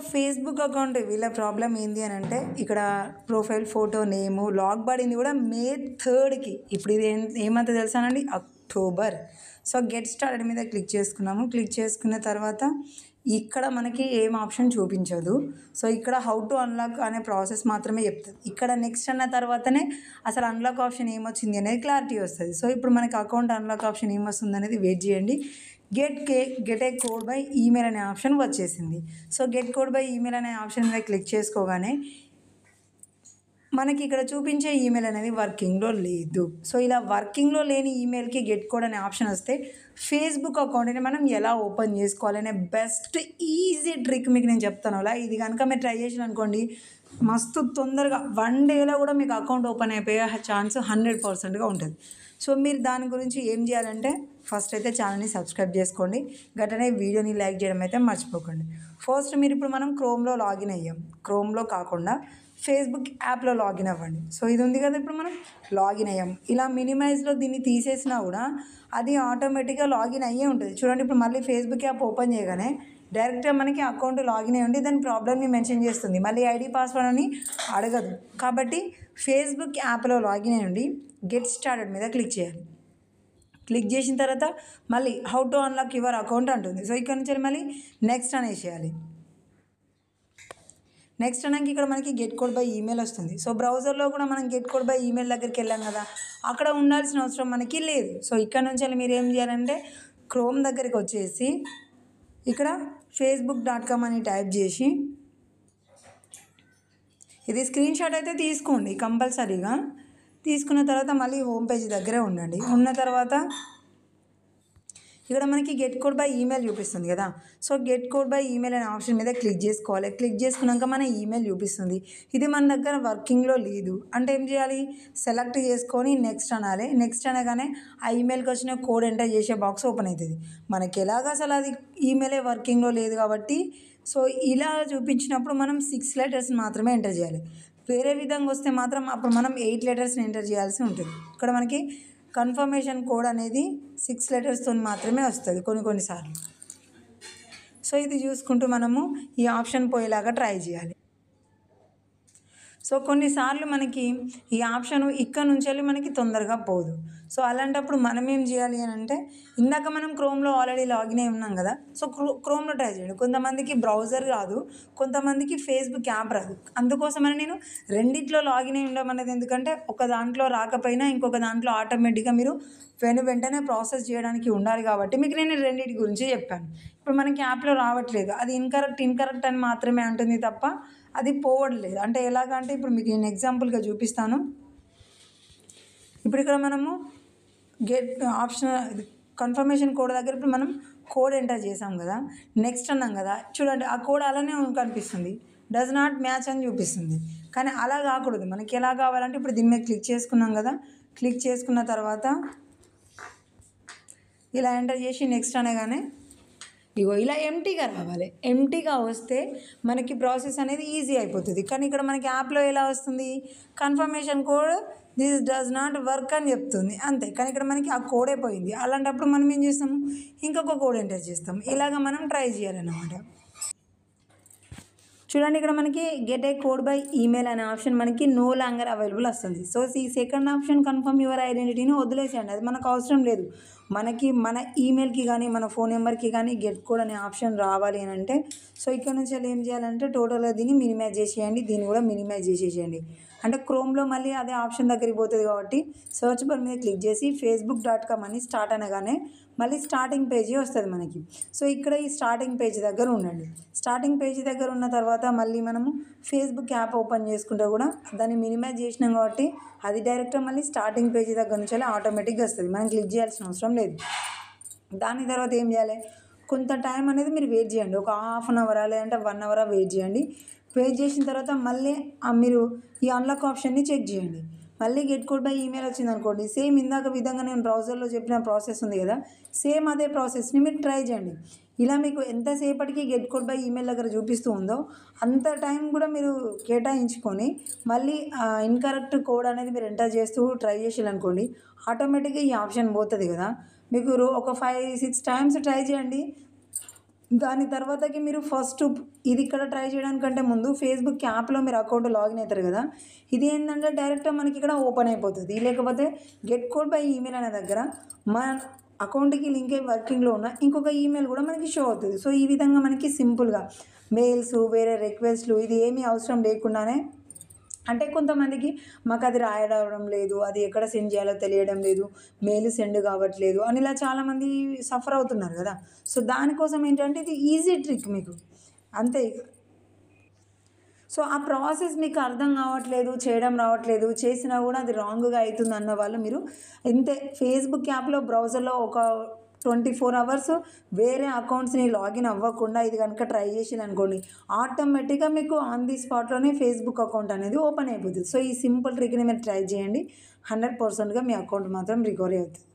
Facebook account వీళ్ళ problem ఏంది అని అంటే ఇక్కడ ప్రొఫైల్ ఫోటో నేము లాగ్ పడింది కూడా మే థర్డ్కి. ఇప్పుడు ఇది ఏం ఏమంత తెలుసానండి అక్టోబర్. సో గెట్ స్టార్టెడ్ మీద క్లిక్ చేసుకున్నాము. క్లిక్ చేసుకున్న తర్వాత ఇక్కడ మనకి ఏం ఆప్షన్ చూపించదు. సో ఇక్కడ హౌ టు అన్లాక్ అనే ప్రాసెస్ మాత్రమే చెప్తుంది. ఇక్కడ నెక్స్ట్ అన్న తర్వాతనే అసలు అన్లాక్ ఆప్షన్ ఏమొచ్చింది అనేది క్లారిటీ వస్తుంది. సో ఇప్పుడు మనకి అకౌంట్ అన్లాక్ ఆప్షన్ ఏమొస్తుంది అనేది వెయిట్ చేయండి. Get K get a code by email అనే ఆప్షన్ వచ్చేసింది. So get code by email అనే ఆప్షన్ మీద క్లిక్ చేసుకోగానే మనకి ఇక్కడ చూపించే ఈమెయిల్ అనేది వర్కింగ్లో లేదు. సో ఇలా వర్కింగ్లో లేని ఈమెయిల్కి గెట్ కోడ్ అనే ఆప్షన్ వస్తే ఫేస్బుక్ అకౌంట్ని మనం ఎలా ఓపెన్ చేసుకోవాలనే బెస్ట్ ఈజీ ట్రిక్ మీకు నేను చెప్తాను. అలా ఇది కనుక మీరు ట్రై చేసిన అనుకోండి మస్తు తొందరగా వన్ డేలో కూడా మీకు అకౌంట్ ఓపెన్ అయిపోయే ఛాన్స్ హండ్రెడ్ పర్సెంట్గా ఉంటుంది. సో మీరు దాని గురించి ఏం చేయాలంటే ఫస్ట్ అయితే ఛానల్ని సబ్స్క్రైబ్ చేసుకోండి. గట్టనే వీడియోని లైక్ చేయడం అయితే మర్చిపోకండి. ఫస్ట్ మీరు ఇప్పుడు మనం క్రోమ్లో లాగిన్ అయ్యాం. క్రోమ్లో కాకుండా ఫేస్బుక్ యాప్లో లాగిన్ అవ్వండి. సో ఇది ఉంది కదా ఇప్పుడు మనం లాగిన్ అయ్యాం. ఇలా మినిమైజ్లో దీన్ని తీసేసినా కూడా అది ఆటోమేటిక్గా లాగిన్ అయ్యే ఉంటుంది. చూడండి ఇప్పుడు మళ్ళీ ఫేస్బుక్ యాప్ ఓపెన్ చేయగానే డైరెక్ట్గా మనకి అకౌంట్ లాగిన్ అయ్యి ఉండి దాని ప్రాబ్లమ్ని మెన్షన్ చేస్తుంది. మళ్ళీ ఐడి పాస్వర్డ్ అని అడగదు. కాబట్టి ఫేస్బుక్ యాప్లో లాగిన్ అయ్యండి గెట్ స్టార్టెడ్ మీద క్లిక్ చేయాలి. క్లిక్ చేసిన తర్వాత మళ్ళీ how to unlock your account అంటుంది. సో ఇక్కడ నుంచి మళ్ళీ నెక్స్ట్ అనేసేయాలి. నెక్స్ట్ అన్నాక ఇక్కడ మనకి గెట్ కోడ్ బై ఈమెయిల్ వస్తుంది. సో బ్రౌజర్లో కూడా మనం గెట్ కోడ్ బై ఈమెయిల్ దగ్గరికి వెళ్ళాం కదా. అక్కడ ఉండాల్సిన అవసరం మనకి లేదు. సో ఇక్కడ నుంచి మీరు ఏం చేయాలంటే క్రోమ్ దగ్గరికి వచ్చేసి ఇక్కడ ఫేస్బుక్ డాట్ కామ్ అని టైప్ చేసి ఇది స్క్రీన్ షాట్ అయితే తీసుకోండి కంపల్సరీగా. తీసుకున్న తర్వాత మళ్ళీ హోమ్ పేజ్ దగ్గరే ఉండండి. ఉన్న తర్వాత ఇక్కడ మనకి గెట్ కోడ్ బై ఈమెయిల్ చూపిస్తుంది కదా. So get code by email అనే ఆప్షన్ మీద క్లిక్ చేసుకోవాలి. క్లిక్ చేసుకున్నాక మన ఈమెయిల్ చూపిస్తుంది. ఇది మన దగ్గర వర్కింగ్లో లేదు. అంటే ఏం చేయాలి? సెలెక్ట్ చేసుకొని నెక్స్ట్ అనాలి. నెక్స్ట్ అనగానే ఆ ఈమెయిల్కి వచ్చిన కోడ్ ఎంటర్ చేసే బాక్స్ ఓపెన్ అవుతుంది మనకి ఎలాగ అసలు అది ఈమెయిలే వర్కింగ్లో లేదు కాబట్టి సో ఇలా చూపించినప్పుడు మనం సిక్స్ లెటర్స్ మాత్రమే ఎంటర్ చేయాలి. వేరే విధంగా వస్తే మాత్రం అప్పుడు మనం ఎయిట్ లెటర్స్ని ఎంటర్ చేయాల్సి ఉంటుంది. ఇక్కడ మనకి కన్ఫర్మేషన్ కోడ్ అనేది సిక్స్ లెటర్స్తో మాత్రమే వస్తుంది కొన్ని కొన్నిసార్లు సో ఇది చూసుకుంటూ మనము ఈ ఆప్షన్ పోయేలాగా ట్రై చేయాలి. సో కొన్నిసార్లు మనకి ఈ ఆప్షన్ ఇక్కడ నుంచి వెళ్ళి మనకి తొందరగా పోదు. సో అలాంటప్పుడు మనం ఏం చేయాలి అని అంటే ఇందాక మనం క్రోమ్లో ఆల్రెడీ లాగిన్ అయి ఉన్నాం కదా సో క్రో క్రోమ్లో ట్రై చేయండి. కొంతమందికి బ్రౌజర్ రాదు కొంతమందికి ఫేస్బుక్ యాప్ రాదు. అందుకోసమని నేను రెండిట్లో లాగిన్ అయి ఉండమన్నది ఎందుకంటే ఒక దాంట్లో రాకపోయినా ఇంకొక దాంట్లో ఆటోమేటిక్గా మీరు వెను వెంటనే ప్రాసెస్ చేయడానికి ఉండాలి కాబట్టి మీకు నేను రెండింటి గురించి చెప్పాను. ఇప్పుడు మనకి యాప్లో రావట్లేదు. అది ఇన్కరెక్ట్ ఇన్కరెక్ట్ అని మాత్రమే అంటుంది తప్ప అది పోవట్లేదు. అంటే ఎలాగంటే ఇప్పుడు మీకు నేను ఎగ్జాంపుల్గా చూపిస్తాను. ఇప్పుడు ఇక్కడ మనము గెట్ ఆప్షన్ కన్ఫర్మేషన్ కోడ్ దగ్గర ఇప్పుడు మనం కోడ్ ఎంటర్ చేసాం కదా. నెక్స్ట్ అన్నాం కదా. చూడండి ఆ కోడ్ అలానే కనిపిస్తుంది. డస్ నాట్ మ్యాచ్ అని చూపిస్తుంది. కానీ అలా కాకూడదు. మనకి ఎలా కావాలంటే ఇప్పుడు దీని మీద క్లిక్ చేసుకున్నాం కదా. క్లిక్ చేసుకున్న తర్వాత ఇలా ఎంటర్ చేసి నెక్స్ట్ అనగానే ఇగో ఇలా ఎంటీగా రావాలి. ఎంటీగా వస్తే మనకి ప్రాసెస్ అనేది ఈజీ అయిపోతుంది. కానీ ఇక్కడ మనకి యాప్లో ఎలా వస్తుంది? Confirmation code this does not work అని చెప్తుంది. అంతే. కానీ ఇక్కడ మనకి ఆ కోడే పోయింది. అలాంటప్పుడు మనం ఏం చేస్తాము? ఇంకొక కోడ్ ఎంటర్ చేస్తాం ఇలాగ మనం ట్రై చేయాలన్నమాట. చూడండి ఇక్కడ మనకి get a code by email అనే ఆప్షన్ మనకి నో లాంగర్ అవైలబుల్ వస్తుంది. సో ఈ సెకండ్ ఆప్షన్ కన్ఫర్మ్ యువర్ ఐడెంటిటీని వదిలేసేయండి. అది మనకు అవసరం లేదు. మనకి మన ఈమెయిల్కి కానీ మన ఫోన్ నెంబర్కి కానీ గెట్ కోడ్ అనే ఆప్షన్ రావాలి అని అంటే సో ఇక్కడ నుంచి వాళ్ళు ఏం చేయాలంటే టోటల్గా దీన్ని మినిమైజ్ చేసేయండి. దీన్ని కూడా మినిమైజ్ చేసేసేయండి. అంటే క్రోమ్లో మళ్ళీ అదే ఆప్షన్ దగ్గరికి పోతుంది కాబట్టి సర్చ్ బార్ మీద క్లిక్ చేసి ఫేస్బుక్ డాట్ కామ్ అని స్టార్ట్ అనగానే మళ్ళీ స్టార్టింగ్ పేజీ వస్తుంది మనకి. సో ఇక్కడ ఈ స్టార్టింగ్ పేజీ దగ్గర ఉండండి. స్టార్టింగ్ పేజీ దగ్గర ఉన్న తర్వాత మళ్ళీ మనము ఫేస్బుక్ యాప్ ఓపెన్ చేసుకుంటే కూడా దాన్ని మినిమైజ్ చేసినాం కాబట్టి అది డైరెక్ట్గా మళ్ళీ స్టార్టింగ్ పేజీ దగ్గర నుంచి ఆటోమేటిక్గా వస్తుంది. మనం క్లిక్ చేయాల్సిన అవసరం లేదు. దాని తర్వాత ఏం చేయాలి? కొంత టైం అనేది మీరు వెయిట్ చేయండి. ఒక హాఫ్ అన్ అవరా లేదంటే వన్ అవరా వెయిట్ చేయండి. వెయిట్ చేసిన తర్వాత మళ్ళీ మీరు ఈ అన్లాక్ ఆప్షన్ని చెక్ చేయండి. మళ్ళీ గెట్ కోడ్ బై ఈమెయిల్ వచ్చింది అనుకోండి. సేమ్ ఇందాక విధంగా నేను బ్రౌజర్లో చెప్పిన ప్రాసెస్ ఉంది కదా సేమ్ అదే ప్రాసెస్ని మీరు ట్రై చేయండి. ఇలా మీకు ఎంతసేపటికి గెట్ కోడ్ బై ఈమెయిల్ దగ్గర చూపిస్తూ ఉందో అంత టైం కూడా మీరు కేటాయించుకొని మళ్ళీ ఇన్కరెక్ట్ కోడ్ అనేది మీరు ఎంటర్ చేస్తూ ట్రై చేసేయాలనుకోండి ఆటోమేటిక్గా ఈ ఆప్షన్ పోతుంది కదా. మీకు రో ఒక ఫైవ్ సిక్స్ టైమ్స్ ట్రై చేయండి. దాని తర్వాతకి మీరు ఫస్ట్ ఇది ఇక్కడ ట్రై చేయడానికంటే ముందు ఫేస్బుక్ యాప్లో మీరు అకౌంట్ లాగిన్ అవుతారు కదా ఇది ఏంటంటే డైరెక్ట్గా మనకి ఇక్కడ ఓపెన్ అయిపోతుంది. లేకపోతే గెట్ కోడ్ బై ఈమెయిల్ అనే దగ్గర మన అకౌంట్కి లింక్ అయ్యి వర్కింగ్లో ఉన్న ఇంకొక ఈమెయిల్ కూడా మనకి షో అవుతుంది. సో ఈ విధంగా మనకి సింపుల్గా మెయిల్స్ వేరే రిక్వెస్ట్లు ఇది ఏమీ అవసరం లేకుండానే అంటే కొంతమందికి మాకు అది రాయడం లేదు అది ఎక్కడ సెండ్ చేయాలో తెలియడం లేదు మెయిల్ సెండ్ కావట్లేదు అని ఇలా చాలామంది సఫర్ అవుతున్నారు కదా. సో దానికోసం ఏంటంటే ఇది ఈజీ ట్రిక్ మీకు. అంతే సో ఆ ప్రాసెస్ మీకు అర్థం కావట్లేదు చేయడం రావట్లేదు చేసినా కూడా అది రాంగ్గా అవుతుంది అన్న వాళ్ళు మీరు ఇంతే. ఫేస్బుక్ యాప్లో బ్రౌజర్లో ఒక ట్వంటీ ఫోర్ అవర్స్ వేరే అకౌంట్స్ని లాగిన్ అవ్వకుండా ఇది కనుక ట్రై చేసింది అనుకోండి ఆటోమేటిక్గా మీకు ఆన్ ది స్పాట్లోనే ఫేస్బుక్ అకౌంట్ అనేది ఓపెన్ అయిపోతుంది. సో ఈ సింపుల్ ట్రిక్ని మీరు ట్రై చేయండి. హండ్రెడ్ పర్సెంట్గా మీ అకౌంట్ మాత్రం రికవరీ అవుతుంది.